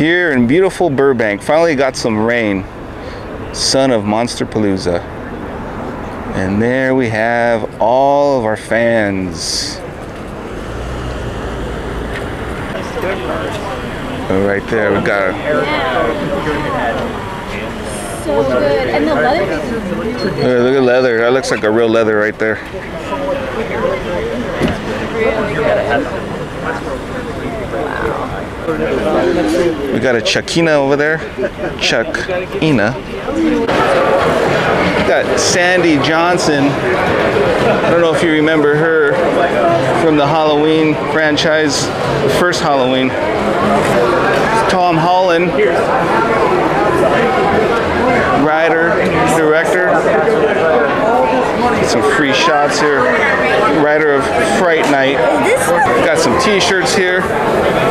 Here in beautiful Burbank, finally got some rain. Son of Monsterpalooza. And there we have all of our fans. Oh, right there, we got So good. And the leather look at leather. That looks like a real leather right there. We got a Chuckina over there. Chuckina. Got Sandy Johnson. I don't know if you remember her from the Halloween franchise, the first Halloween. Tom Holland, writer, director. Some free shots here. Writer of Fright Night. Got some t-shirts here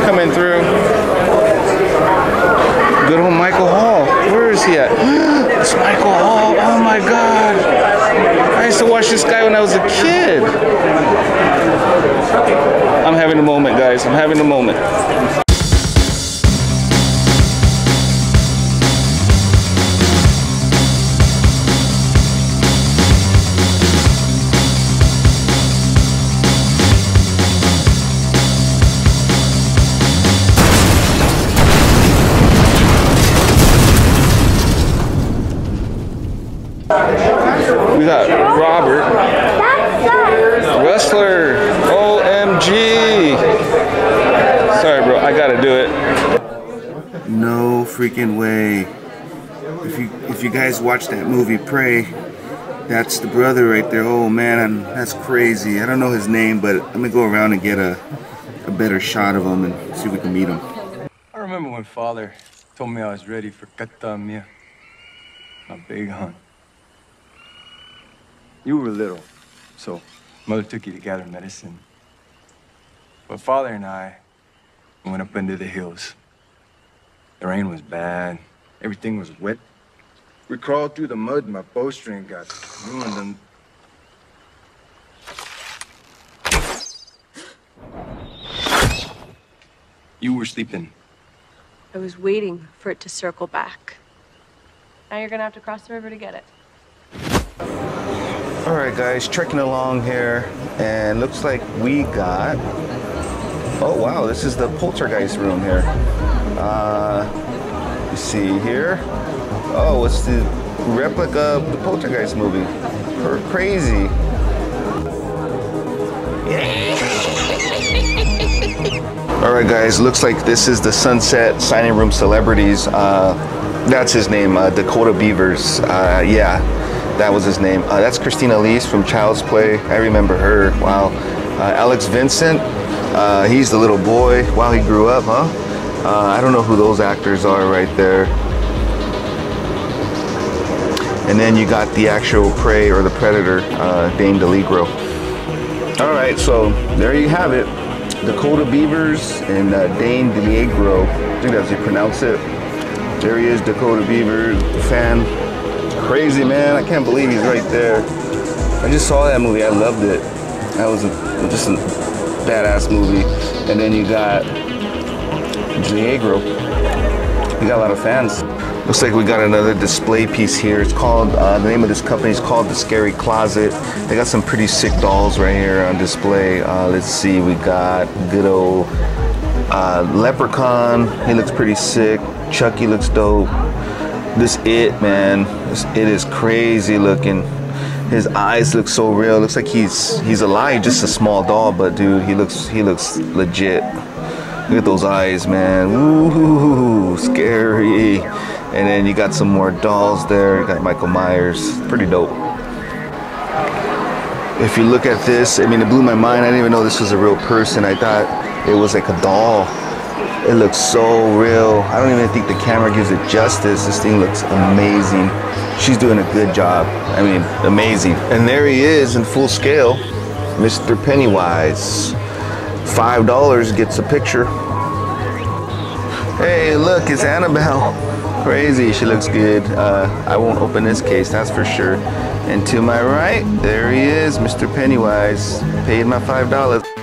coming through. Good old Michael Hall. Where is he at? It's Michael Hall. Oh my god. I used to watch this guy when I was a kid. I'm having a moment, guys. I'm having a moment. Got Robert. Wrestler. OMG. Sorry, bro. I gotta do it. No freaking way. If you if you guys watch that movie Prey, that's the brother right there. Oh man, I'm, that's crazy. I don't know his name, but I'm gonna go around and get a a better shot of him and see if we can meet him. I remember when father told me I was ready for kühtaamia, my big hunt. You were little, so mother took you to gather medicine. But father and I went up into the hills. The rain was bad, everything was wet. We crawled through the mud, my bowstring got ruined, and you were sleeping. I was waiting for it to circle back. Now you're gonna have to cross the river to get it. All right, guys, trekking along here, and looks like we got. Oh wow, this is the poltergeist room here. Uh, you see here. Oh, it's the replica of the poltergeist movie. Crazy. All right, guys. Looks like this is the Sunset Signing Room Celebrities. Uh, that's his name, uh, Dakota Beavers. Uh, yeah, that was his name. Uh, that's Christine Elise from Child's Play. I remember her. Wow. Uh, Alex Vincent. Uh, he's the little boy. Wow, he grew up, huh? Uh, I don't know who those actors are right there. And then you got the actual prey or the predator, uh, Dane DiLiegro. All right, so there you have it. Dakota Beavers and uh, Dane DiLiegro. I think that's how you pronounce it. There he is, Dakota Beavers, fan. Crazy man, I can't believe he's right there. I just saw that movie, I loved it. That was a, just a badass movie. And then you got Diego. You got a lot of fans. Looks like we got another display piece here. It's called, uh, the name of this company is called The Scary Closet. They got some pretty sick dolls right here on display. Uh, let's see, we got good old uh, Leprechaun. He looks pretty sick. Chucky looks dope. This It, man, this It is crazy looking. His eyes look so real. Looks like he's he's alive, just a small doll, but dude, he looks he looks legit. Look at those eyes, man. Ooh, scary. And then you got some more dolls there. You got Michael Myers. Pretty dope. If you look at this, I mean, it blew my mind. I didn't even know this was a real person. I thought it was like a doll. It looks so real. I don't even think the camera gives it justice. This thing looks amazing. She's doing a good job. I mean, amazing. And there he is in full scale, Mr. Pennywise. $5 gets a picture. Hey, look, it's Annabelle. Crazy, she looks good. Uh, I won't open this case, that's for sure. And to my right, there he is, Mr. Pennywise. Paid my $5.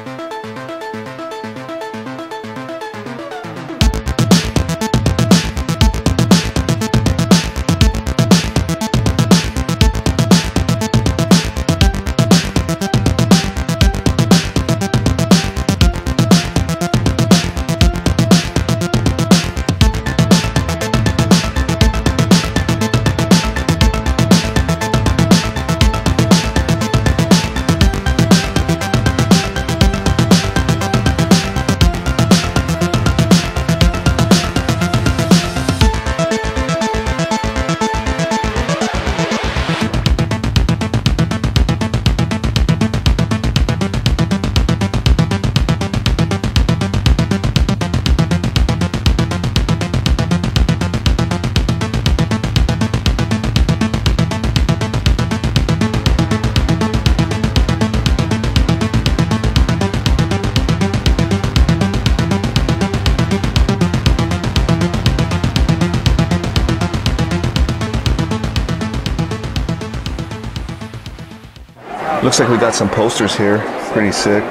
Looks like we got some posters here. Pretty sick.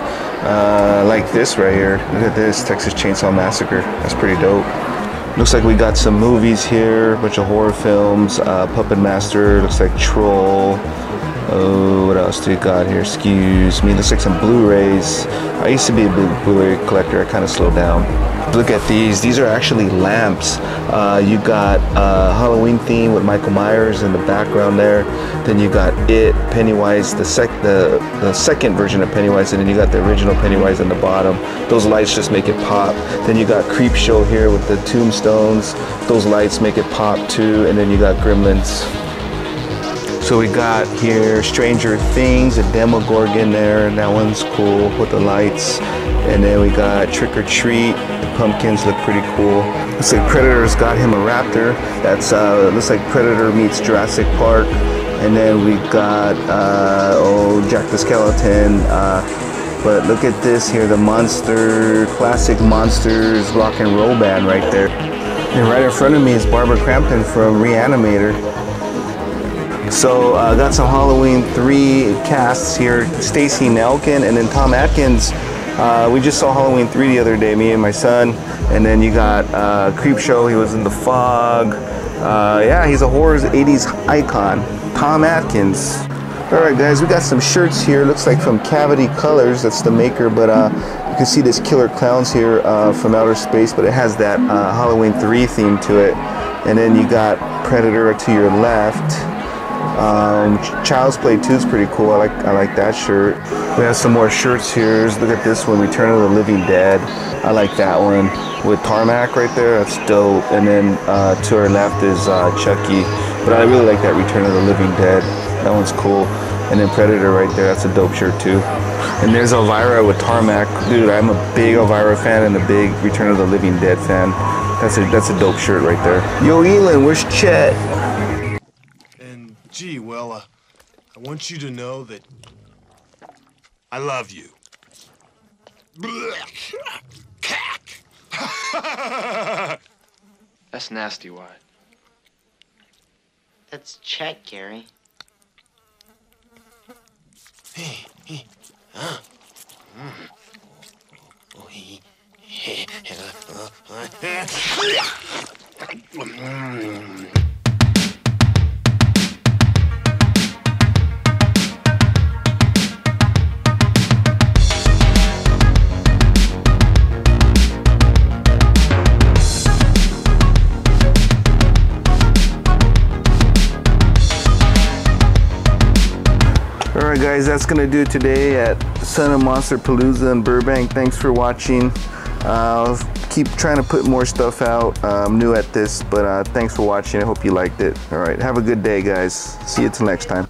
Uh, like this right here. Look at this Texas Chainsaw Massacre. That's pretty dope. Looks like we got some movies here, bunch of horror films. Uh, Puppet Master, looks like Troll. Oh, what else do we got here? Excuse me. Looks like some Blu-rays. I used to be a Blu-ray collector. I kind of slowed down. Look at these. These are actually lamps. Uh, you got uh, Halloween theme with Michael Myers in the background there. Then you got It, Pennywise, the sec the the second version of Pennywise, and then you got the original Pennywise in the bottom. Those lights just make it pop. Then you got Creep Show here with the tombstones. Those lights make it pop too. And then you got Gremlins. So we got here Stranger Things, a Demogorgon there, and that one's cool with the lights. And then we got Trick or Treat. The pumpkins look pretty cool. Looks like Predator's got him a raptor. That's uh, looks like Predator meets Jurassic Park. And then we got uh, oh Jack the Skeleton. Uh, but look at this here, the Monster Classic Monsters Rock and Roll Band right there. And right in front of me is Barbara Crampton from Reanimator. So I uh, got some Halloween 3 casts here. Stacey Nelkin and then Tom Atkins. Uh, we just saw Halloween 3 the other day, me and my son. And then you got uh, Creep Show, he was in The Fog. Uh, yeah, he's a horror 80s icon. Tom Atkins. All right, guys, we got some shirts here. Looks like from Cavity Colors. That's the maker, but uh, you can see this Killer Clowns here uh, from outer space, but it has that uh, Halloween 3 theme to it. And then you got Predator to your left. Um, Child's Play 2 is pretty cool. I like I like that shirt. We have some more shirts here. Look at this one, Return of the Living Dead. I like that one with Tarman right there. That's dope. And then uh, to our left is uh, Chucky. But I really like that Return of the Living Dead. That one's cool. And then Predator right there. That's a dope shirt too. And there's Elvira with Tarman. Dude, I'm a big Elvira fan and a big Return of the Living Dead fan. That's a that's a dope shirt right there. Yo, Elon, where's Chet? Gee, well, uh, I want you to know that I love you. That's nasty, Wyatt. That's Chet, Gary. Hey, hey, huh? Mm. Oh, he, he, uh, uh, mm. Guys, that's going to do it today at Son of Monsterpalooza in Burbank. Thanks for watching. Uh, I'll keep trying to put more stuff out. I'm new at this, but uh, thanks for watching. I hope you liked it. Alright, have a good day guys. See you till next time.